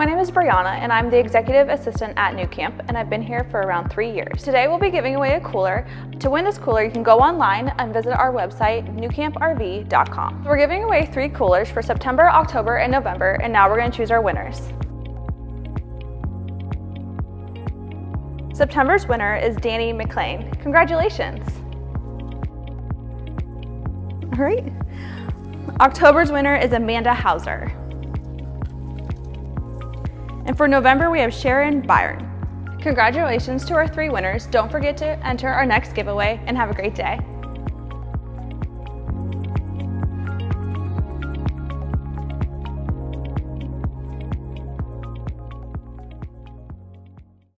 is Brianna and I'm the Executive Assistant at nuCamp and I've been here for around three years. Today we'll be giving away a cooler. To win this cooler, you can go online and visit our website, nucamprv.com. We're giving away three coolers for September, October, and November and now we're gonna choose our winners. September's winner is Danny McLean. Congratulations. All right. October's winner is Amanda Hauser. And for November, we have Sharon Byron. Congratulations to our three winners. Don't forget to enter our next giveaway and have a great day.